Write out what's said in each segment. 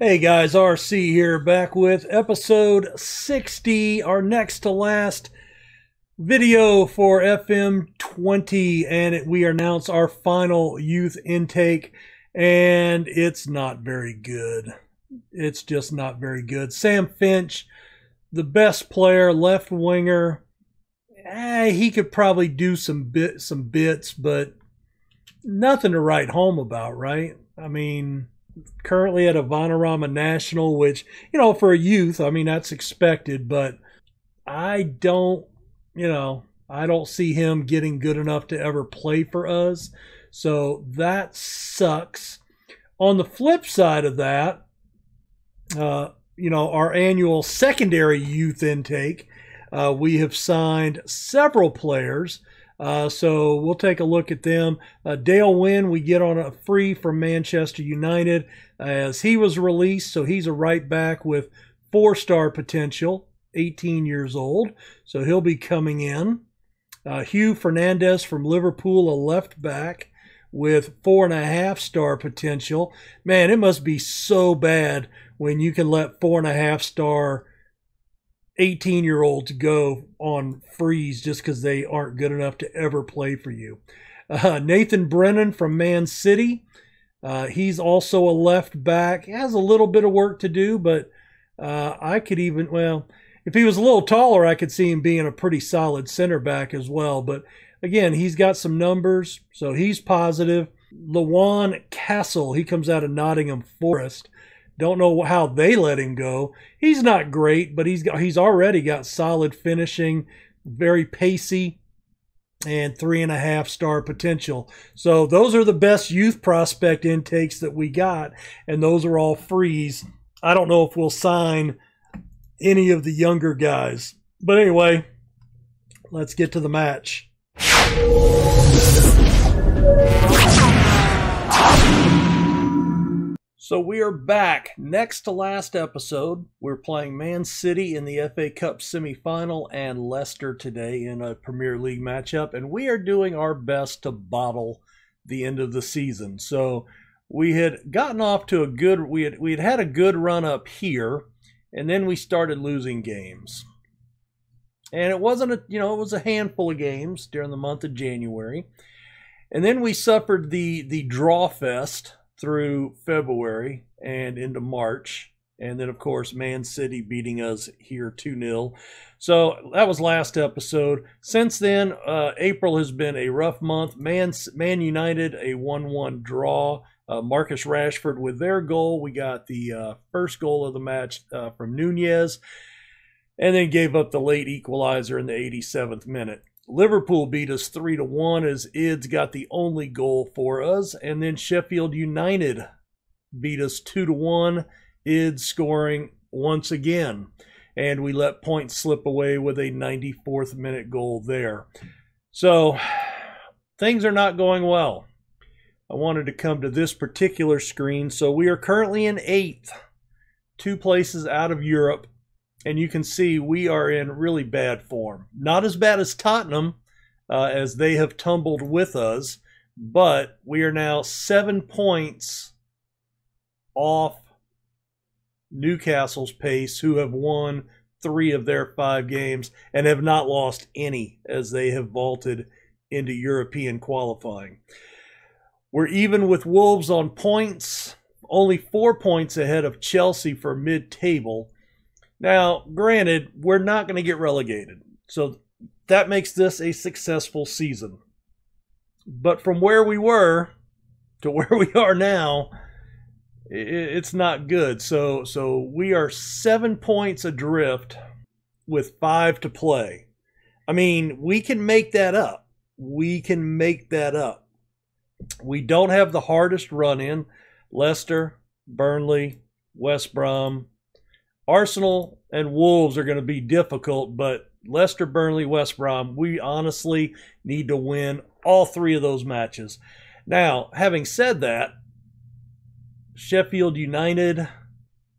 Hey guys, RC here, back with episode 60, our next to last video for FM 20, and we announce our final youth intake, and it's not very good. It's just not very good. Sam Finch, the best player, left winger, eh, he could probably do some bit some bits, but nothing to write home about, right? I mean currently at a Vanarama National, which, you know, for a youth, I mean, that's expected, but I don't, you know, I don't see him getting good enough to ever play for us. So that sucks. On the flip side of that, uh, you know, our annual secondary youth intake, uh, we have signed several players uh, so we'll take a look at them. Uh, Dale Wynn, we get on a free from Manchester United as he was released. So he's a right back with four star potential, 18 years old. So he'll be coming in. Uh, Hugh Fernandez from Liverpool, a left back with four and a half star potential. Man, it must be so bad when you can let four and a half star 18 year olds go on freeze just because they aren't good enough to ever play for you. Uh, Nathan Brennan from Man City. Uh, he's also a left back. He has a little bit of work to do, but uh, I could even, well, if he was a little taller, I could see him being a pretty solid center back as well. But again, he's got some numbers, so he's positive. Lawan Castle, he comes out of Nottingham Forest. Don't know how they let him go. He's not great, but he's got, he's already got solid finishing, very pacey, and three and a half star potential. So those are the best youth prospect intakes that we got, and those are all frees. I don't know if we'll sign any of the younger guys. But anyway, let's get to the match. So we are back. Next to last episode, we're playing Man City in the FA Cup semifinal and Leicester today in a Premier League matchup, and we are doing our best to bottle the end of the season. So we had gotten off to a good we had we had had a good run up here, and then we started losing games. And it wasn't a you know, it was a handful of games during the month of January. And then we suffered the the draw fest through February and into March. And then, of course, Man City beating us here 2 0. So that was last episode. Since then, uh, April has been a rough month. Man, Man United, a 1 1 draw. Uh, Marcus Rashford with their goal. We got the uh, first goal of the match uh, from Nunez, and then gave up the late equalizer in the 87th minute. Liverpool beat us 3 to 1 as Ids got the only goal for us and then Sheffield United beat us 2 to 1 Ids scoring once again and we let points slip away with a 94th minute goal there. So things are not going well. I wanted to come to this particular screen so we are currently in 8th, two places out of Europe and you can see we are in really bad form. Not as bad as Tottenham, uh, as they have tumbled with us, but we are now seven points off Newcastle's pace, who have won three of their five games and have not lost any as they have vaulted into European qualifying. We're even with Wolves on points, only four points ahead of Chelsea for mid table now, granted, we're not going to get relegated. So that makes this a successful season. But from where we were to where we are now, it's not good. So so we are 7 points adrift with 5 to play. I mean, we can make that up. We can make that up. We don't have the hardest run in. Leicester, Burnley, West Brom, Arsenal and Wolves are going to be difficult, but Leicester, Burnley, West Brom, we honestly need to win all three of those matches. Now, having said that, Sheffield United,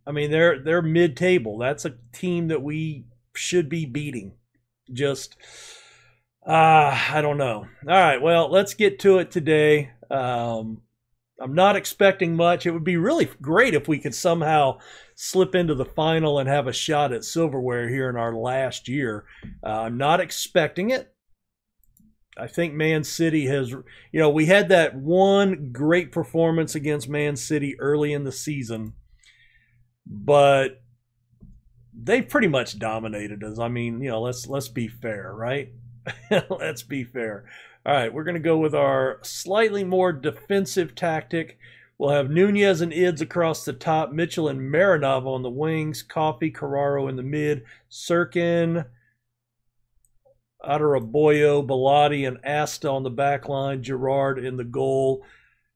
I mean they're they're mid-table. That's a team that we should be beating. Just uh I don't know. All right, well, let's get to it today. Um I'm not expecting much. It would be really great if we could somehow slip into the final and have a shot at silverware here in our last year. Uh, I'm not expecting it. I think Man City has, you know, we had that one great performance against Man City early in the season, but they pretty much dominated us. I mean, you know, let's let's be fair, right? let's be fair. All right, we're going to go with our slightly more defensive tactic. We'll have Nunez and Ids across the top, Mitchell and Marinov on the wings, Coffee, Carraro in the mid, Sirkin, Adarabioyo, Bellotti, and Asta on the back line, Gerard in the goal.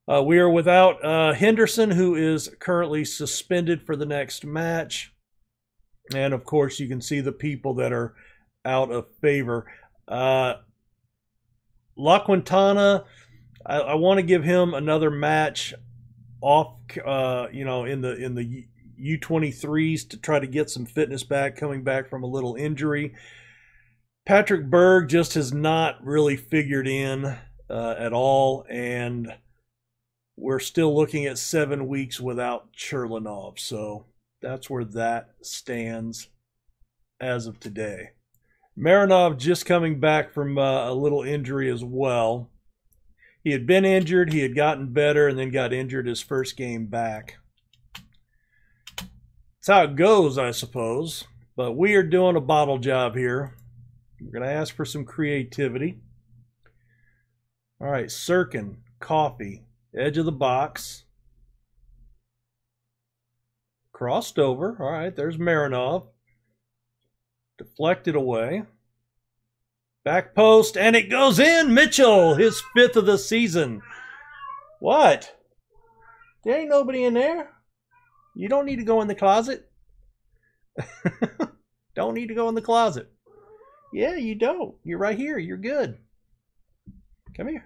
Uh, we are without uh, Henderson, who is currently suspended for the next match. And of course, you can see the people that are out of favor. Uh, La Quintana, I, I want to give him another match off, uh, you know, in the in the U23s to try to get some fitness back, coming back from a little injury. Patrick Berg just has not really figured in uh, at all, and we're still looking at seven weeks without Churlinov. So that's where that stands as of today. Marinov just coming back from uh, a little injury as well. He had been injured, he had gotten better, and then got injured his first game back. That's how it goes, I suppose. But we are doing a bottle job here. We're going to ask for some creativity. All right, Sirkin, coffee, edge of the box. Crossed over. All right, there's Marinov. Deflected away. Back post, and it goes in. Mitchell, his fifth of the season. What? There ain't nobody in there. You don't need to go in the closet. don't need to go in the closet. Yeah, you don't. You're right here. You're good. Come here.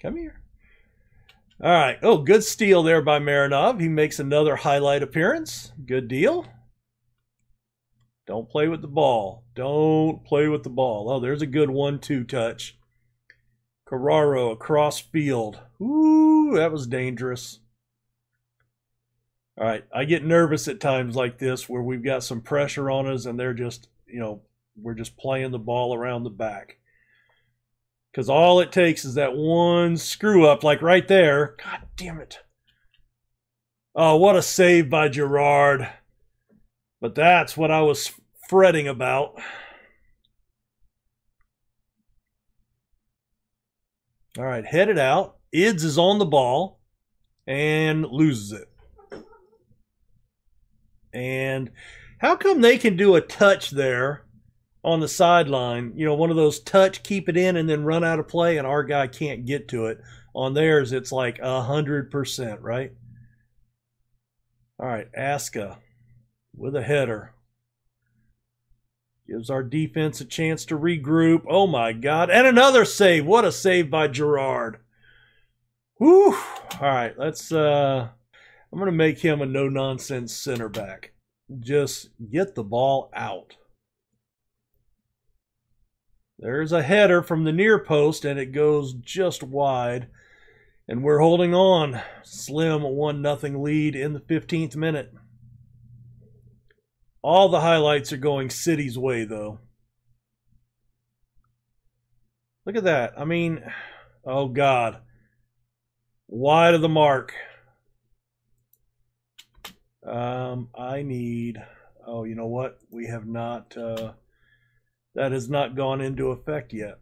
Come here. All right. Oh, good steal there by Marinov. He makes another highlight appearance. Good deal. Don't play with the ball. Don't play with the ball. Oh, there's a good one-two touch. Carraro across field. Ooh, that was dangerous. All right, I get nervous at times like this where we've got some pressure on us and they're just, you know, we're just playing the ball around the back. Because all it takes is that one screw up, like right there. God damn it. Oh, what a save by Gerard. But that's what I was fretting about. All right, headed out. Ids is on the ball and loses it. And how come they can do a touch there on the sideline, you know, one of those touch, keep it in, and then run out of play, and our guy can't get to it. On theirs, it's like a hundred percent, right? All right, Aska with a header. Gives our defense a chance to regroup. Oh my God. And another save. What a save by Gerard. Whew. All right, let's uh I'm gonna make him a no nonsense center back. Just get the ball out. There's a header from the near post, and it goes just wide. And we're holding on. Slim 1 nothing lead in the 15th minute. All the highlights are going City's way, though. Look at that. I mean, oh, God. Wide of the mark. Um, I need. Oh, you know what? We have not. Uh, that has not gone into effect yet.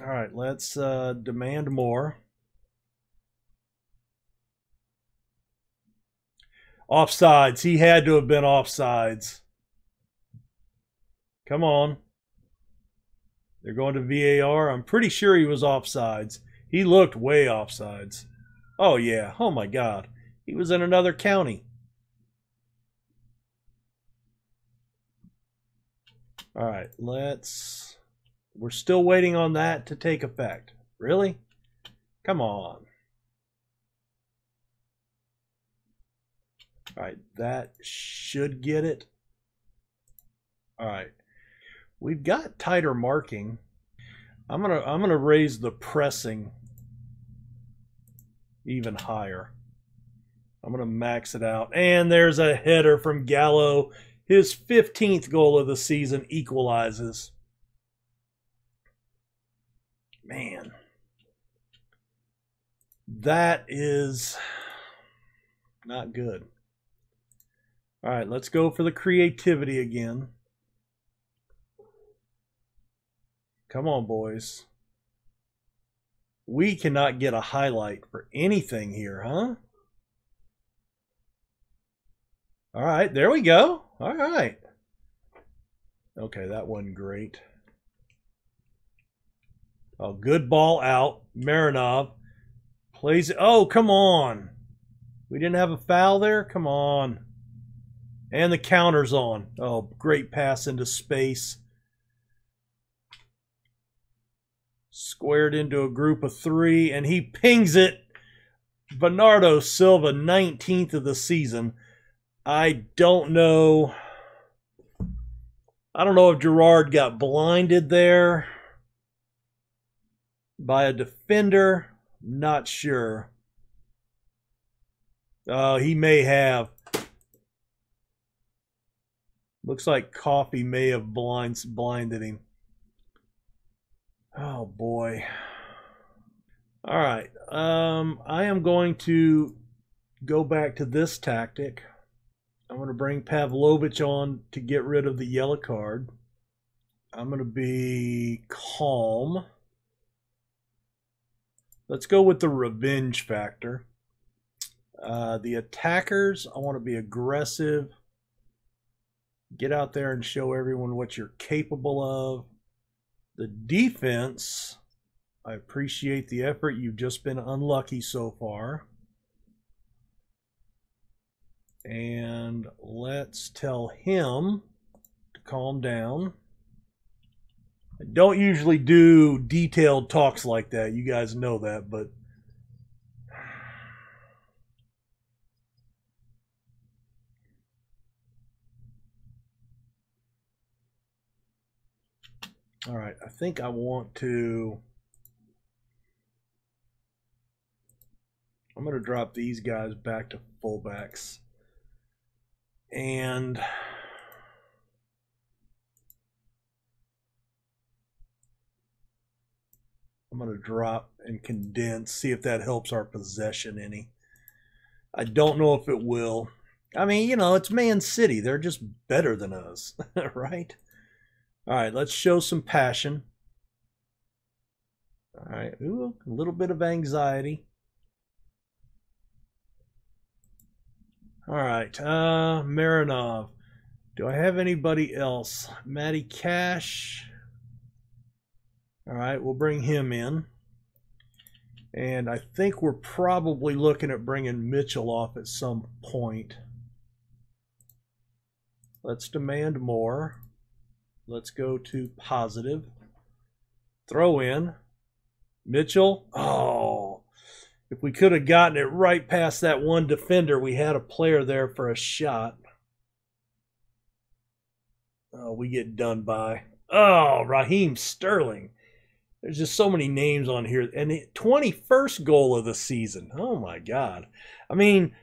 All right, let's uh, demand more. Offsides. He had to have been offsides. Come on. They're going to VAR. I'm pretty sure he was offsides. He looked way offsides. Oh, yeah. Oh, my God. He was in another county. All right, let's. We're still waiting on that to take effect. Really? Come on. All right, that should get it. All right. We've got tighter marking. I'm going to I'm to raise the pressing even higher. I'm going to max it out. And there's a header from Gallo. His 15th goal of the season equalizes. Man. That is not good. All right, let's go for the creativity again. Come on, boys. We cannot get a highlight for anything here, huh? All right, there we go. All right. Okay, that wasn't great. Oh, good ball out. Marinov plays it. Oh, come on. We didn't have a foul there? Come on. And the counter's on. Oh, great pass into space. Squared into a group of three, and he pings it. Bernardo Silva, 19th of the season. I don't know. I don't know if Gerard got blinded there by a defender. Not sure. Uh, he may have. Looks like coffee may have blinds blinded him. Oh boy. All right. Um, I am going to go back to this tactic. I'm going to bring Pavlovich on to get rid of the yellow card. I'm going to be calm. Let's go with the revenge factor. Uh, the attackers, I want to be aggressive. Get out there and show everyone what you're capable of. The defense, I appreciate the effort. You've just been unlucky so far. And let's tell him to calm down. I don't usually do detailed talks like that. You guys know that, but All right, I think I want to I'm going to drop these guys back to fullbacks. And I'm going to drop and condense, see if that helps our possession any. I don't know if it will. I mean, you know, it's Man City. They're just better than us, right? All right, let's show some passion. All right, ooh, a little bit of anxiety. All right, uh, Marinov. Do I have anybody else? Matty Cash. All right, we'll bring him in. And I think we're probably looking at bringing Mitchell off at some point. Let's demand more. Let's go to positive. Throw in. Mitchell. Oh, if we could have gotten it right past that one defender, we had a player there for a shot. Oh, we get done by. Oh, Raheem Sterling. There's just so many names on here. And the 21st goal of the season. Oh, my God. I mean,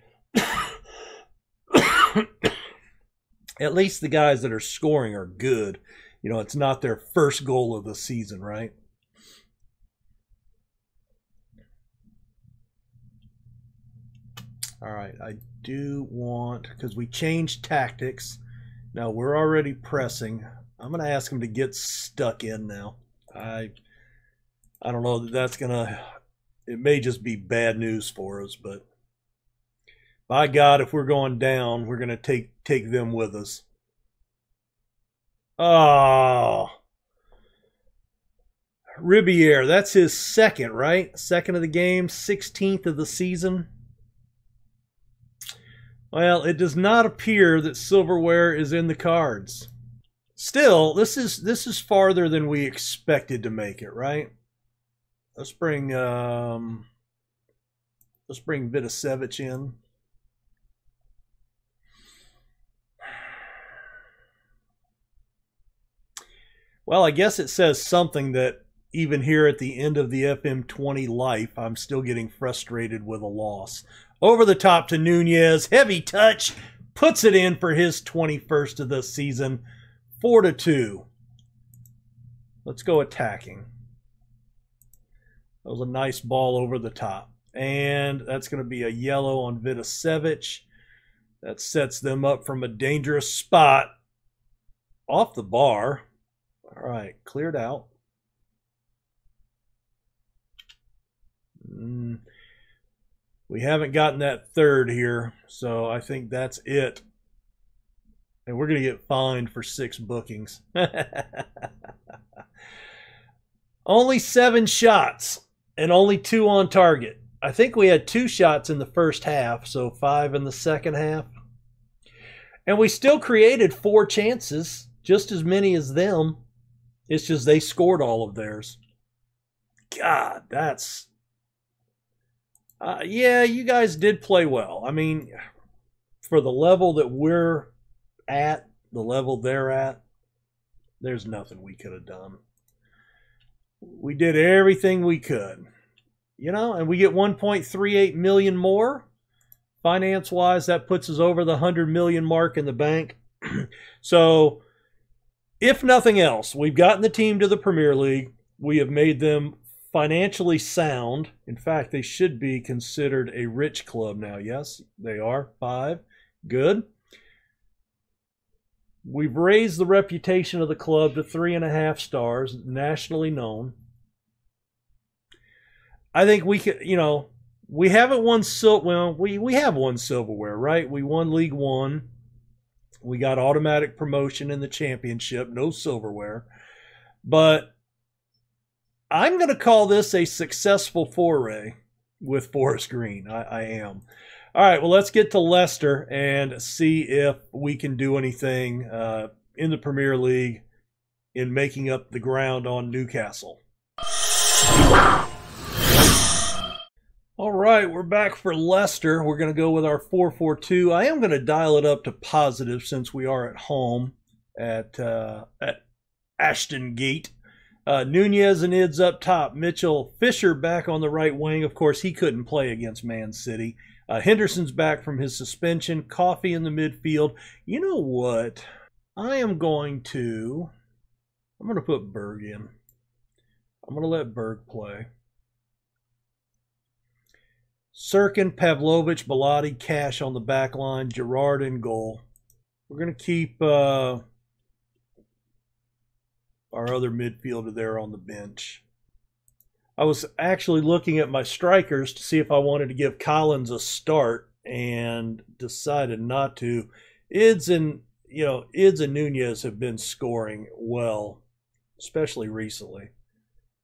at least the guys that are scoring are good. You know, it's not their first goal of the season, right? All right, I do want, because we changed tactics. Now we're already pressing. I'm going to ask him to get stuck in now. I I don't know that that's going to, it may just be bad news for us, but by God, if we're going down, we're going to take take them with us. Oh. Ribier, that's his second, right? Second of the game, 16th of the season. Well, it does not appear that silverware is in the cards. Still, this is this is farther than we expected to make it, right? Let's bring um let's bring Vitasevich in. Well, I guess it says something that even here at the end of the FM20 life, I'm still getting frustrated with a loss. Over the top to Nunez, heavy touch, puts it in for his 21st of the season, 4 to 2. Let's go attacking. That was a nice ball over the top. And that's going to be a yellow on Vidasevic. That sets them up from a dangerous spot off the bar. All right, cleared out. Mm, we haven't gotten that third here, so I think that's it. And we're going to get fined for six bookings. only seven shots and only two on target. I think we had two shots in the first half, so five in the second half. And we still created four chances, just as many as them. It's just they scored all of theirs. God, that's. Uh, yeah, you guys did play well. I mean, for the level that we're at, the level they're at, there's nothing we could have done. We did everything we could you know, and we get 1.38 million more. Finance wise, that puts us over the 100 million mark in the bank. so, if nothing else, we've gotten the team to the Premier League. We have made them financially sound. In fact, they should be considered a rich club now. Yes, they are. Five. Good. We've raised the reputation of the club to three and a half stars, nationally known. I think we could, you know, we haven't won sil. Well, we we have won silverware, right? We won League One. We got automatic promotion in the championship, no silverware. But I'm going to call this a successful foray with Forest Green. I, I am. All right, well, let's get to Leicester and see if we can do anything uh, in the Premier League in making up the ground on Newcastle. All right, we're back for Leicester. We're going to go with our 4-4-2. I am going to dial it up to positive since we are at home at uh, at Ashton Gate. Uh, Nunez and Ids up top. Mitchell Fisher back on the right wing. Of course, he couldn't play against Man City. Uh, Henderson's back from his suspension. Coffee in the midfield. You know what? I am going to. I'm going to put Berg in. I'm going to let Berg play. Cirkin, Pavlovic, Bellotti, Cash on the back line, Gerrard in goal. We're going to keep uh, our other midfielder there on the bench. I was actually looking at my strikers to see if I wanted to give Collins a start and decided not to. Ids and you know Ids and Nunez have been scoring well, especially recently.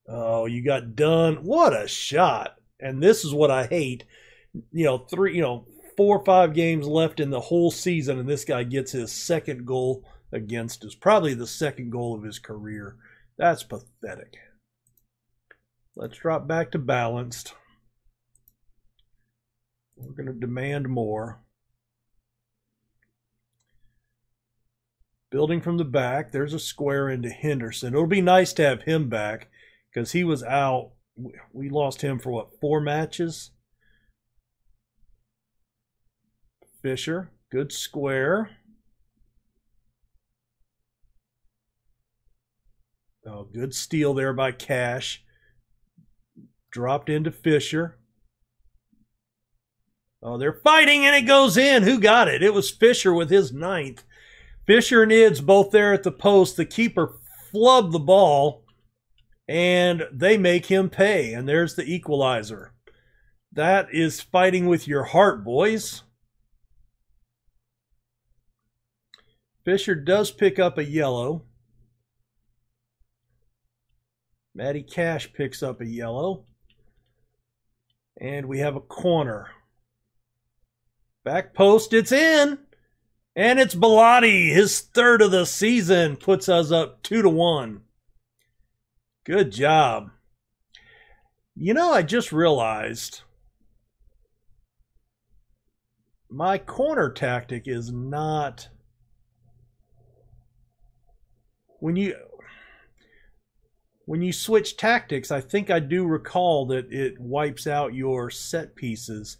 Oh, you got done. What a shot! And this is what I hate. You know, three, you know, four or five games left in the whole season, and this guy gets his second goal against us. Probably the second goal of his career. That's pathetic. Let's drop back to balanced. We're going to demand more. Building from the back, there's a square into Henderson. It'll be nice to have him back because he was out we lost him for what four matches. Fisher, good square. Oh, good steal there by Cash. Dropped into Fisher. Oh, they're fighting and it goes in. Who got it? It was Fisher with his ninth. Fisher and Ids both there at the post. The keeper flubbed the ball and they make him pay. And there's the equalizer. That is fighting with your heart, boys. Fisher does pick up a yellow. Matty Cash picks up a yellow. And we have a corner. Back post, it's in. And it's Bellotti, his third of the season, puts us up two to one. Good job. You know, I just realized my corner tactic is not when you when you switch tactics, I think I do recall that it wipes out your set pieces.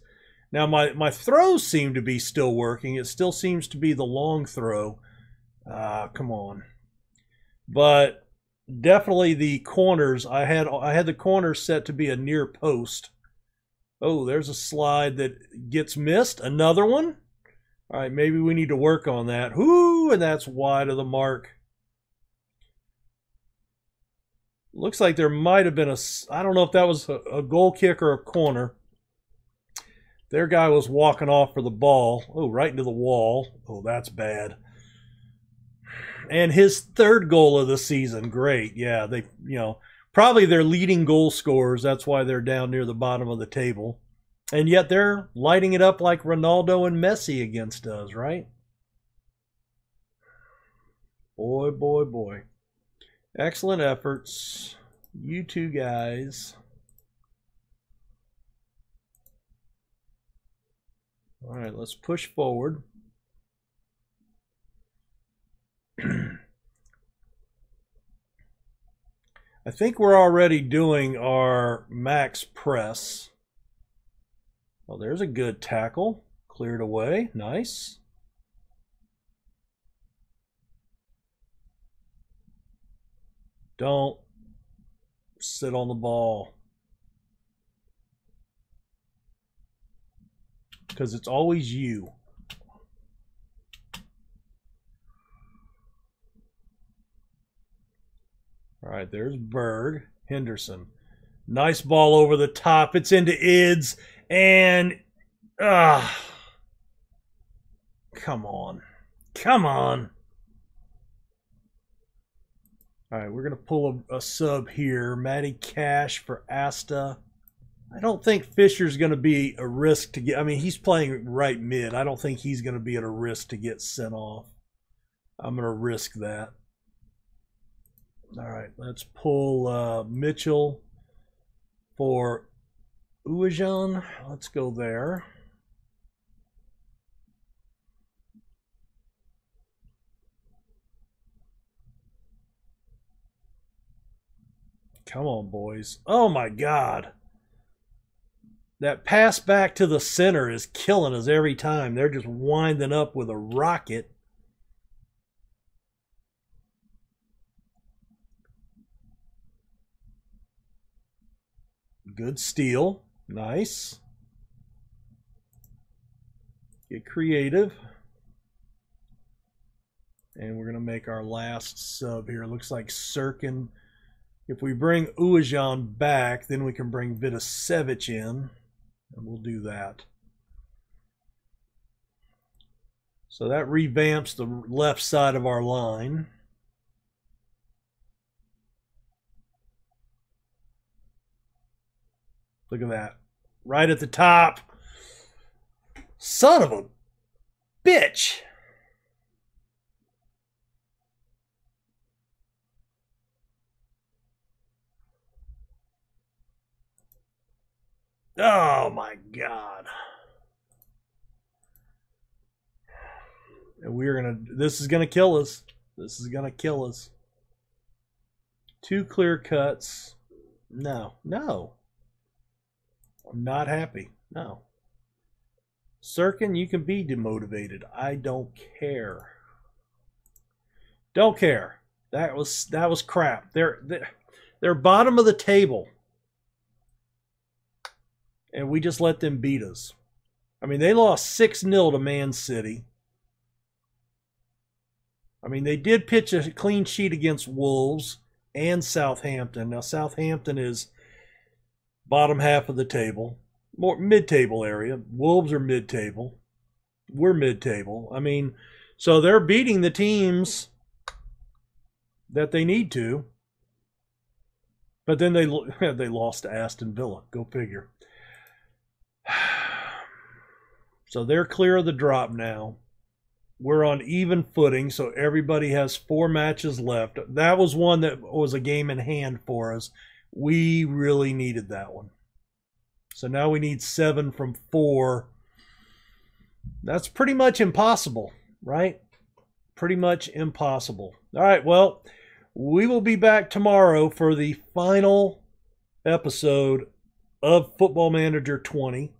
Now my my throws seem to be still working. It still seems to be the long throw. Ah, uh, come on. But definitely the corners. I had I had the corners set to be a near post. Oh, there's a slide that gets missed. Another one. All right, maybe we need to work on that. Whoo, and that's wide of the mark. Looks like there might have been a. I don't know if that was a, a goal kick or a corner. Their guy was walking off for the ball. Oh, right into the wall. Oh, that's bad and his third goal of the season. Great, yeah. They, you know, probably their leading goal scorers. That's why they're down near the bottom of the table, and yet they're lighting it up like Ronaldo and Messi against us, right? Boy, boy, boy. Excellent efforts. You two guys. All right, let's push forward. I think we're already doing our max press. Well, there's a good tackle. Cleared away. Nice. Don't sit on the ball. Because it's always you. All right, there's Berg. Henderson. Nice ball over the top. It's into Ids. And, ah. Uh, come on. Come on. All right, we're going to pull a, a, sub here. Matty Cash for Asta. I don't think Fisher's going to be a risk to get. I mean, he's playing right mid. I don't think he's going to be at a risk to get sent off. I'm going to risk that. All right, let's pull uh, Mitchell for Uajan. Let's go there. Come on, boys. Oh, my God. That pass back to the center is killing us every time. They're just winding up with a rocket. Good steal. Nice. Get creative. And we're going to make our last sub here. Looks like Sirkin. If we bring Uajan back, then we can bring Vidasevic in. And we'll do that. So that revamps the left side of our line. Look at that. Right at the top. Son of a bitch. Oh my God. And we're to, this is to kill us. This is to kill us. Two clear cuts. No, no. Not happy. No. Sirkin, you can be demotivated. I don't care. Don't care. That was that was crap. They're they're, they're bottom of the table. And we just let them beat us. I mean, they lost 6-0 to Man City. I mean, they did pitch a clean sheet against Wolves and Southampton. Now Southampton is bottom half of the table, more mid-table area. Wolves are mid-table. We're mid-table. I mean, so they're beating the teams that they need to. But then they they lost to Aston Villa. Go figure. So they're clear of the drop now. We're on even footing, so everybody has four matches left. That was one that was a game in hand for us. We really needed that one. So now we need seven from four. That's pretty much impossible, right? Pretty much impossible. All right, well, we will be back tomorrow for the final episode of Football Manager 20.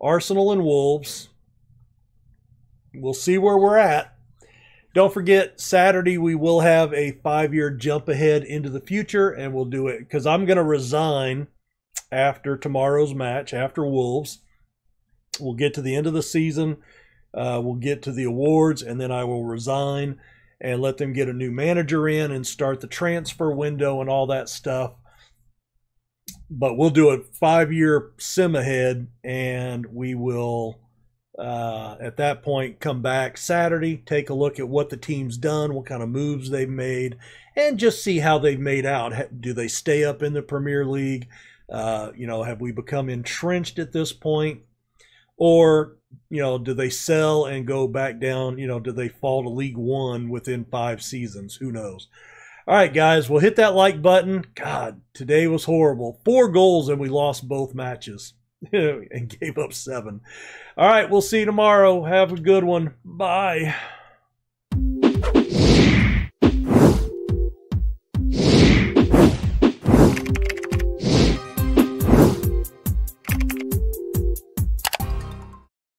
Arsenal and Wolves. We'll see where we're at. Don't forget, Saturday we will have a five year jump ahead into the future, and we'll do it because I'm going to resign after tomorrow's match, after Wolves. We'll get to the end of the season. Uh, we'll get to the awards, and then I will resign and let them get a new manager in and start the transfer window and all that stuff. But we'll do a five year sim ahead, and we will uh, at that point, come back Saturday, take a look at what the team's done, what kind of moves they've made, and just see how they've made out. Do they stay up in the Premier League? Uh, you know, have we become entrenched at this point? Or, you know, do they sell and go back down? You know, do they fall to League One within five seasons? Who knows? All right, guys, we'll hit that like button. God, today was horrible. Four goals and we lost both matches. and gave up seven. All right, we'll see you tomorrow. Have a good one. Bye.